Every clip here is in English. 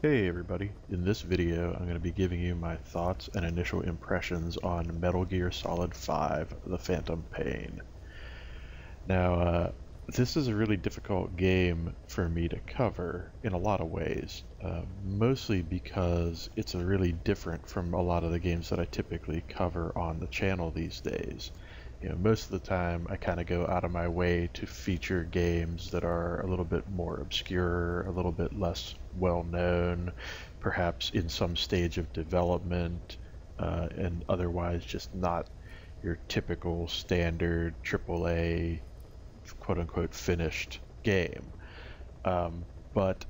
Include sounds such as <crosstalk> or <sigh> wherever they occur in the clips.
Hey everybody, in this video I'm going to be giving you my thoughts and initial impressions on Metal Gear Solid 5 The Phantom Pain. Now, uh, this is a really difficult game for me to cover in a lot of ways, uh, mostly because it's a really different from a lot of the games that I typically cover on the channel these days you know, most of the time I kind of go out of my way to feature games that are a little bit more obscure, a little bit less well known, perhaps in some stage of development, uh, and otherwise just not your typical standard AAA quote unquote finished game. Um, but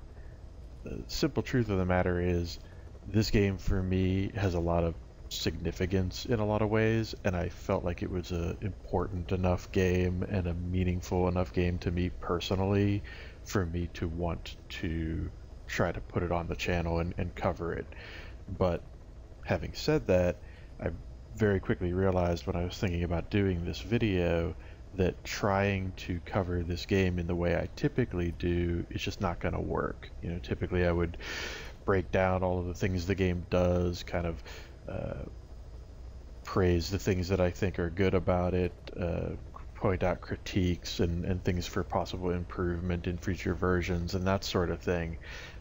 the simple truth of the matter is, this game for me has a lot of significance in a lot of ways, and I felt like it was a important enough game and a meaningful enough game to me personally for me to want to try to put it on the channel and, and cover it. But having said that, I very quickly realized when I was thinking about doing this video that trying to cover this game in the way I typically do is just not going to work. You know, typically I would break down all of the things the game does, kind of uh, praise the things that I think are good about it, uh, point out critiques and, and things for possible improvement in future versions and that sort of thing.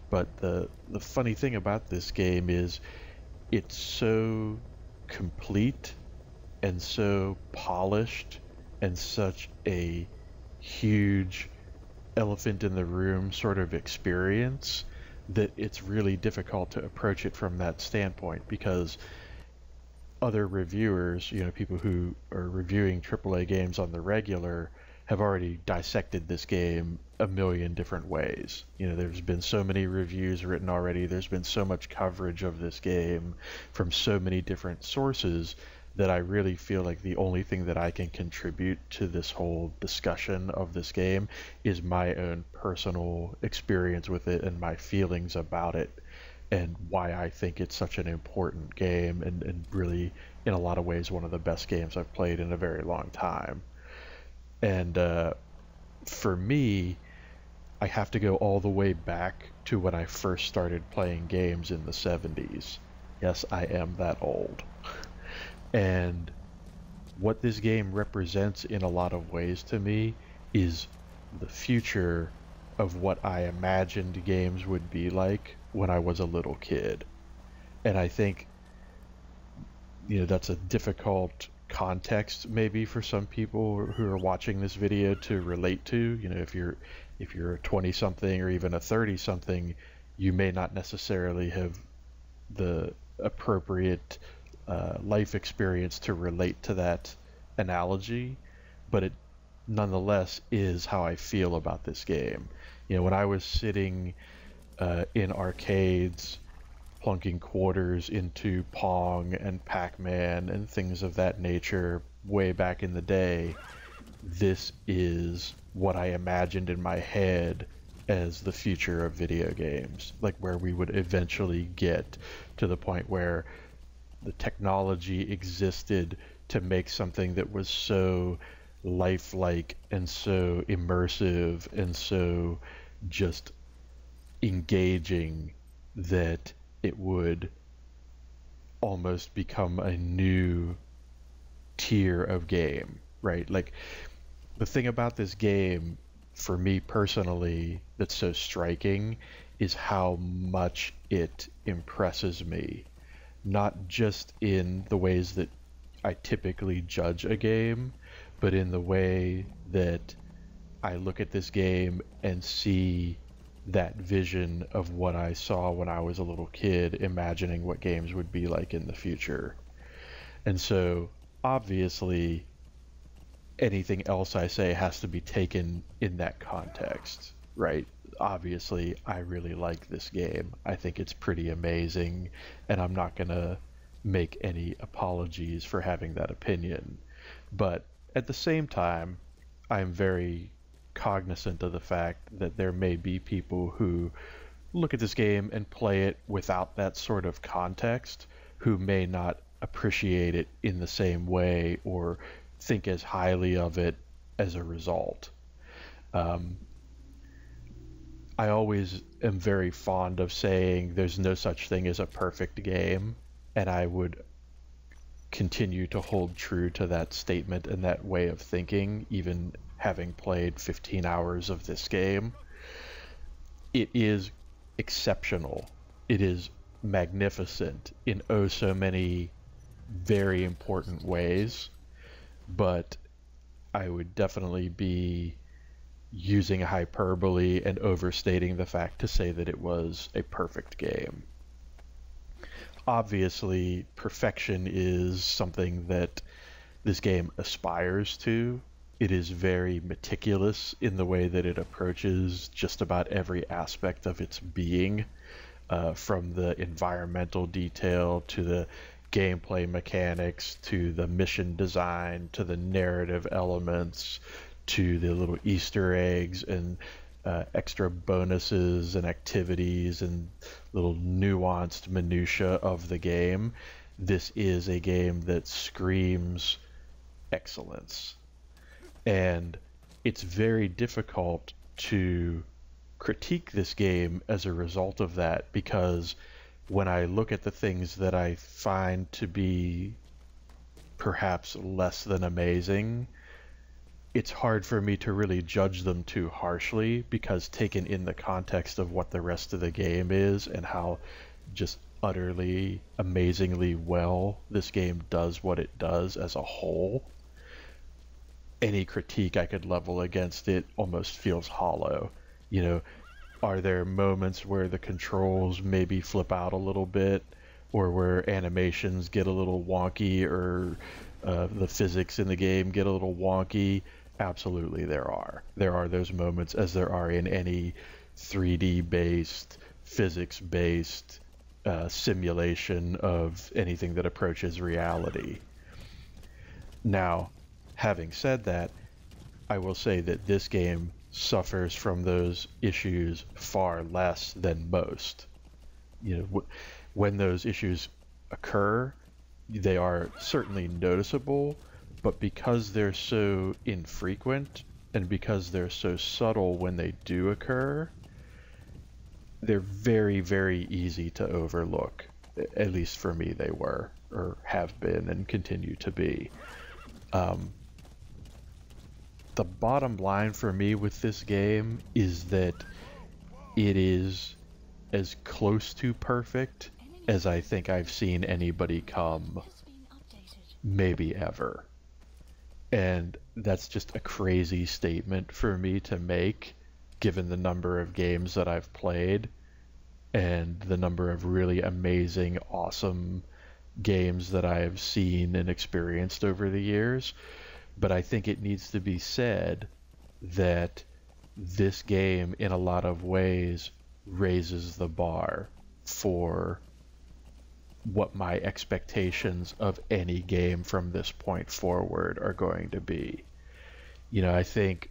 But the the funny thing about this game is it's so complete and so polished and such a huge elephant in the room sort of experience that it's really difficult to approach it from that standpoint because other reviewers, you know, people who are reviewing AAA games on the regular, have already dissected this game a million different ways. You know, there's been so many reviews written already, there's been so much coverage of this game from so many different sources that I really feel like the only thing that I can contribute to this whole discussion of this game is my own personal experience with it and my feelings about it and why I think it's such an important game and, and really, in a lot of ways, one of the best games I've played in a very long time. And uh, for me, I have to go all the way back to when I first started playing games in the 70s. Yes, I am that old. And what this game represents in a lot of ways to me is the future of what I imagined games would be like when I was a little kid. And I think you know that's a difficult context maybe for some people who are watching this video to relate to. You know, if you're if you're a 20 something or even a 30 something, you may not necessarily have the appropriate uh, life experience to relate to that analogy, but it nonetheless is how I feel about this game. You know, when I was sitting uh, in arcades, plunking quarters into Pong and Pac-Man and things of that nature way back in the day, this is what I imagined in my head as the future of video games, like where we would eventually get to the point where the technology existed to make something that was so lifelike and so immersive and so just engaging that it would almost become a new tier of game, right? Like the thing about this game for me personally that's so striking is how much it impresses me not just in the ways that I typically judge a game, but in the way that I look at this game and see that vision of what I saw when I was a little kid, imagining what games would be like in the future. And so, obviously, anything else I say has to be taken in that context, right? obviously I really like this game. I think it's pretty amazing, and I'm not going to make any apologies for having that opinion. But at the same time, I'm very cognizant of the fact that there may be people who look at this game and play it without that sort of context who may not appreciate it in the same way or think as highly of it as a result. Um, I always am very fond of saying there's no such thing as a perfect game, and I would continue to hold true to that statement and that way of thinking, even having played 15 hours of this game. It is exceptional. It is magnificent in oh so many very important ways, but I would definitely be using a hyperbole and overstating the fact to say that it was a perfect game. Obviously, perfection is something that this game aspires to. It is very meticulous in the way that it approaches just about every aspect of its being, uh, from the environmental detail to the gameplay mechanics to the mission design to the narrative elements to the little Easter eggs and uh, extra bonuses and activities and little nuanced minutia of the game. This is a game that screams excellence, and it's very difficult to critique this game as a result of that because when I look at the things that I find to be perhaps less than amazing, it's hard for me to really judge them too harshly because taken in the context of what the rest of the game is and how just utterly amazingly well this game does what it does as a whole any critique i could level against it almost feels hollow you know are there moments where the controls maybe flip out a little bit or where animations get a little wonky or uh, the physics in the game get a little wonky Absolutely, there are. There are those moments, as there are in any 3D based, physics based uh, simulation of anything that approaches reality. Now, having said that, I will say that this game suffers from those issues far less than most. You know, w- when those issues occur, they are certainly noticeable, but because they're so infrequent and because they're so subtle when they do occur, they're very, very easy to overlook. At least for me, they were, or have been, and continue to be. Um, the bottom line for me with this game is that it is as close to perfect as I think I've seen anybody come, maybe ever. And that's just a crazy statement for me to make, given the number of games that I've played and the number of really amazing, awesome games that I have seen and experienced over the years. But I think it needs to be said that this game, in a lot of ways, raises the bar for what my expectations of any game from this point forward are going to be. You know, I think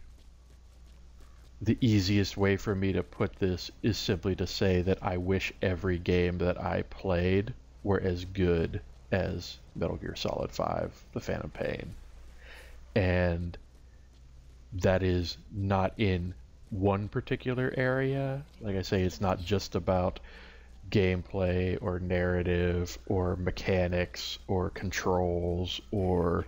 the easiest way for me to put this is simply to say that I wish every game that I played were as good as Metal Gear Solid 5, The Phantom Pain. And that is not in one particular area. Like I say, it's not just about gameplay or narrative or mechanics or controls or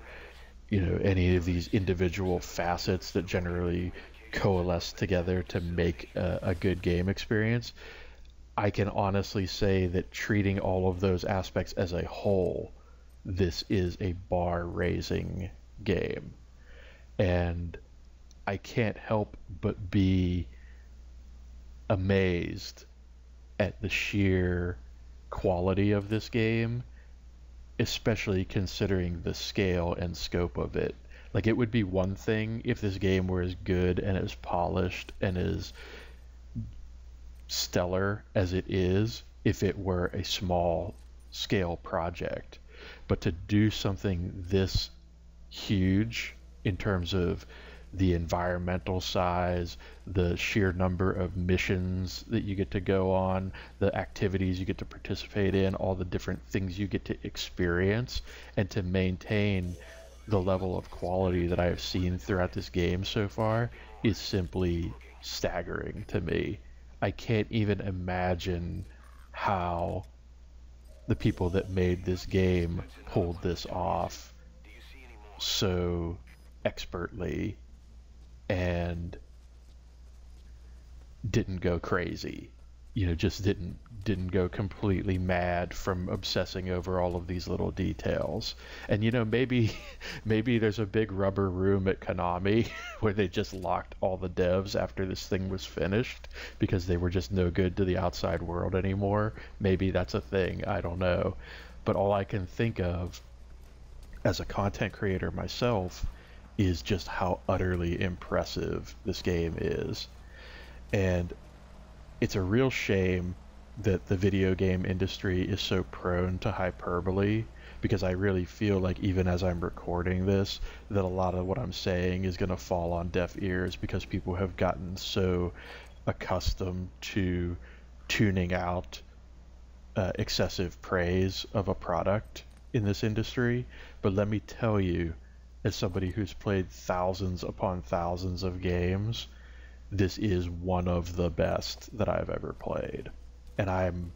you know any of these individual facets that generally coalesce together to make a, a good game experience i can honestly say that treating all of those aspects as a whole this is a bar raising game and i can't help but be amazed at the sheer quality of this game, especially considering the scale and scope of it. Like it would be one thing if this game were as good and as polished and as stellar as it is if it were a small scale project. But to do something this huge in terms of the environmental size, the sheer number of missions that you get to go on, the activities you get to participate in, all the different things you get to experience, and to maintain the level of quality that I have seen throughout this game so far is simply staggering to me. I can't even imagine how the people that made this game pulled this off so expertly and didn't go crazy. You know just didn't didn't go completely mad from obsessing over all of these little details. And you know maybe <laughs> maybe there's a big rubber room at Konami <laughs> where they just locked all the devs after this thing was finished because they were just no good to the outside world anymore. Maybe that's a thing. I don't know. But all I can think of as a content creator myself is just how utterly impressive this game is. And it's a real shame that the video game industry is so prone to hyperbole because I really feel like even as I'm recording this that a lot of what I'm saying is going to fall on deaf ears because people have gotten so accustomed to tuning out uh, excessive praise of a product in this industry but let me tell you as somebody who's played thousands upon thousands of games this is one of the best that I've ever played. And I'm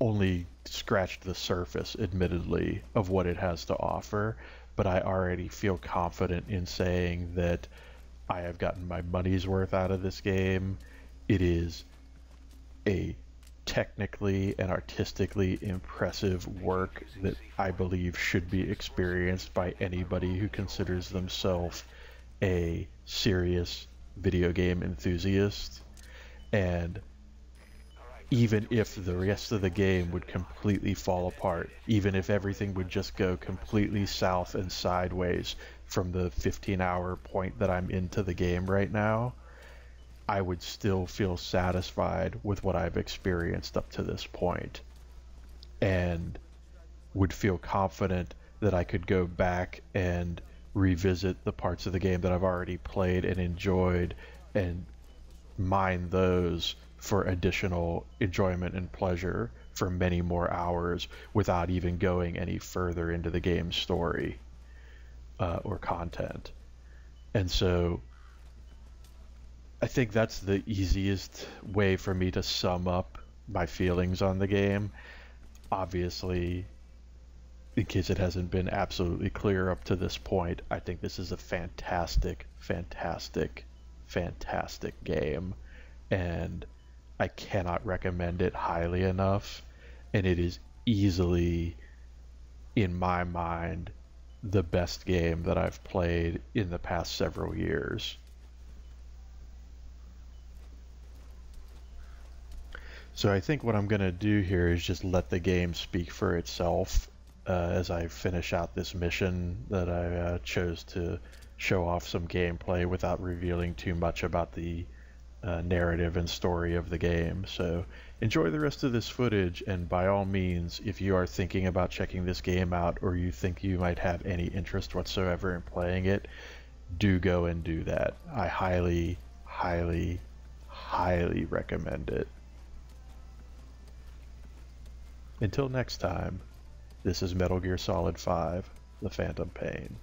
only scratched the surface, admittedly, of what it has to offer, but I already feel confident in saying that I have gotten my money's worth out of this game. It is a technically and artistically impressive work that I believe should be experienced by anybody who considers themselves a serious video game enthusiast, and even if the rest of the game would completely fall apart, even if everything would just go completely south and sideways from the 15 hour point that I'm into the game right now, I would still feel satisfied with what I've experienced up to this point and would feel confident that I could go back and revisit the parts of the game that I've already played and enjoyed and mine those for additional enjoyment and pleasure for many more hours without even going any further into the game's story uh, or content. And so I think that's the easiest way for me to sum up my feelings on the game. Obviously, in case it hasn't been absolutely clear up to this point, I think this is a fantastic, fantastic, fantastic game. And I cannot recommend it highly enough. And it is easily, in my mind, the best game that I've played in the past several years. So I think what I'm going to do here is just let the game speak for itself uh, as I finish out this mission that I uh, chose to show off some gameplay without revealing too much about the uh, narrative and story of the game. So enjoy the rest of this footage, and by all means, if you are thinking about checking this game out or you think you might have any interest whatsoever in playing it, do go and do that. I highly, highly, highly recommend it. Until next time. This is Metal Gear Solid 5, The Phantom Pain.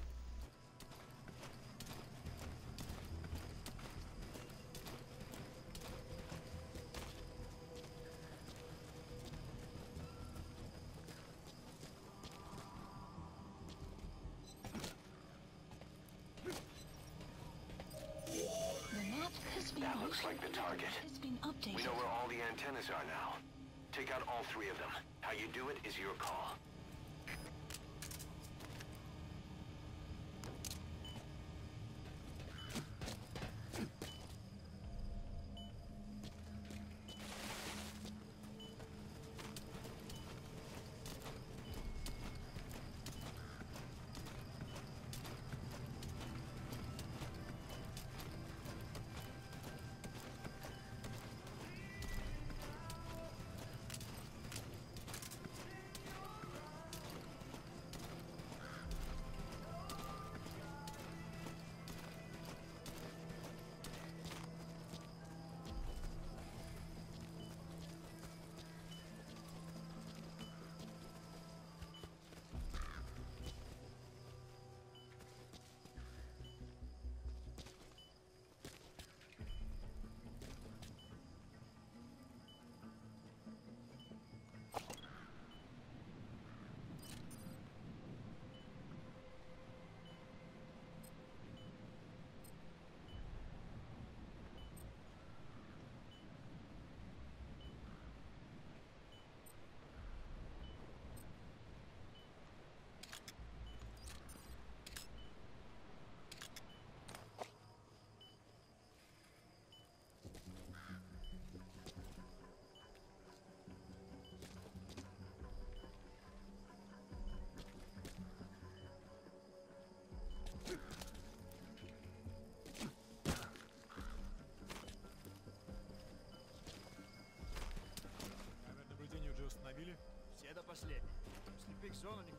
Königssohn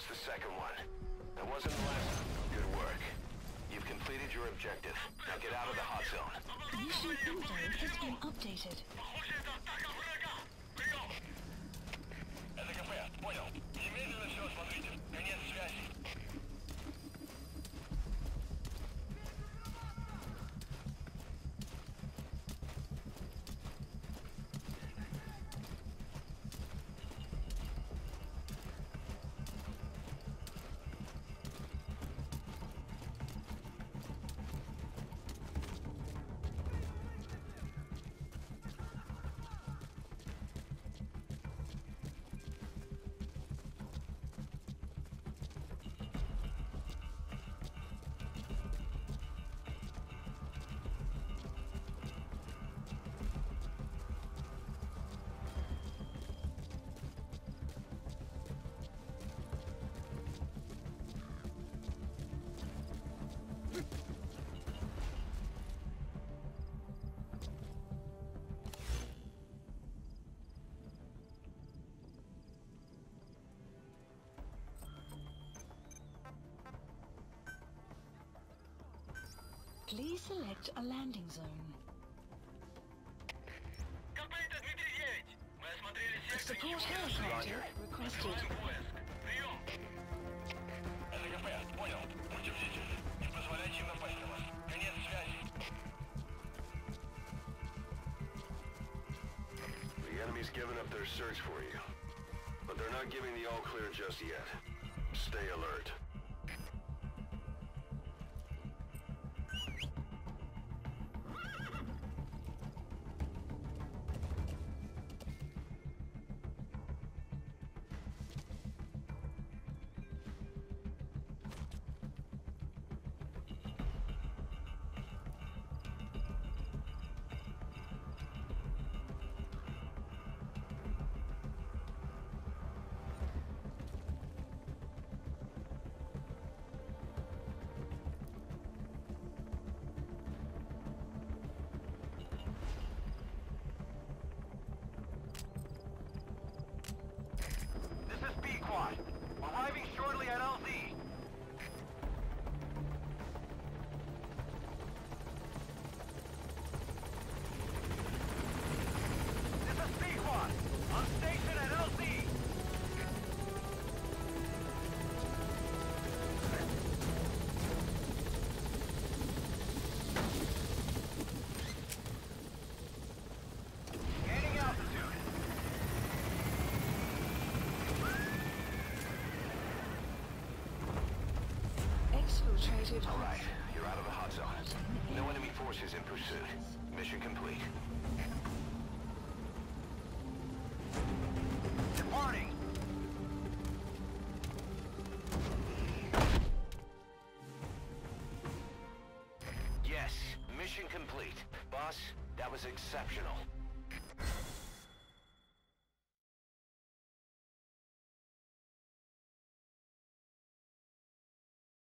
That's the second one. That wasn't the last one. Good work. You've completed your objective. Now get out of the hot zone. Mission info has been updated. Please select a landing zone. КП это Дмитрий 9. Мы осмотрели сектор. Support helicopter requested. Начинаем поиск. Прием! Это КП, понял. Будьте бдительны. Не позволяйте им напасть на вас. Конец связи. The enemy's given up their search for you. But they're not giving the all clear just yet. Stay alert. Infiltrated. Alright, you're out of the hot zone. No enemy forces in pursuit. Mission complete. Departing! Yes, mission complete. Boss, that was exceptional.